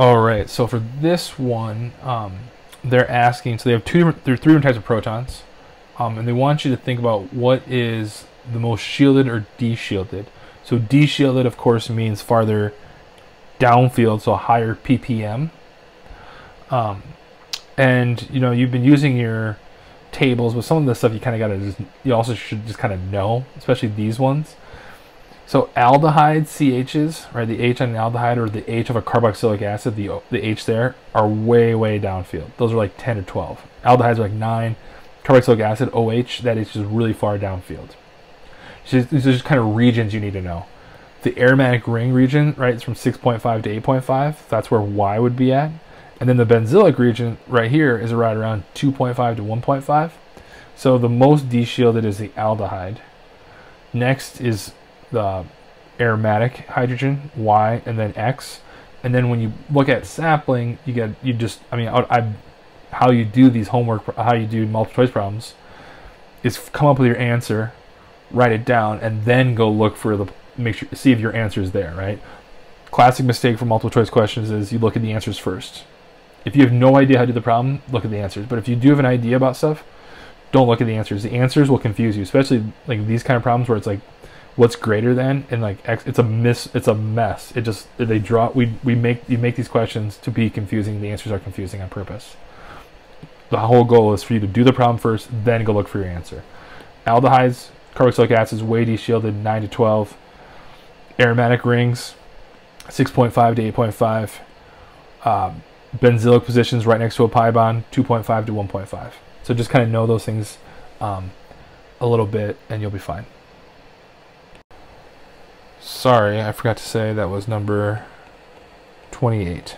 All right. So for this one, um, they're asking. So they have two different, three different types of protons, um, and they want you to think about what is the most shielded or de-shielded. So de-shielded, of course, means farther downfield, so higher ppm. Um, and you know you've been using your tables, but some of the stuff you kind of got to just you also should just kind of know, especially these ones. So aldehyde CHs, right, the H on an aldehyde or the H of a carboxylic acid, the the H there are way way downfield. Those are like 10 or 12. Aldehydes are like 9. Carboxylic acid OH that is just really far downfield. So these are just kind of regions you need to know. The aromatic ring region, right, is from 6.5 to 8.5. That's where Y would be at. And then the benzylic region right here is right around 2.5 to 1.5. So the most de-shielded is the aldehyde. Next is the aromatic hydrogen, Y, and then X. And then when you look at sapling, you get you just I mean I, I how you do these homework how you do multiple choice problems is come up with your answer, write it down, and then go look for the make sure see if your answer is there. Right. Classic mistake for multiple choice questions is you look at the answers first. If you have no idea how to do the problem, look at the answers. But if you do have an idea about stuff, don't look at the answers. The answers will confuse you, especially like these kind of problems where it's like what's greater than and like it's a miss it's a mess. It just they draw we we make you make these questions to be confusing the answers are confusing on purpose. The whole goal is for you to do the problem first then go look for your answer. Aldehydes carboxylic acids way de-shielded 9 to 12 aromatic rings 6.5 to 8.5 um, benzylic positions right next to a pi bond 2.5 to 1.5 so just kind of know those things um, a little bit and you'll be fine Sorry, I forgot to say that was number 28.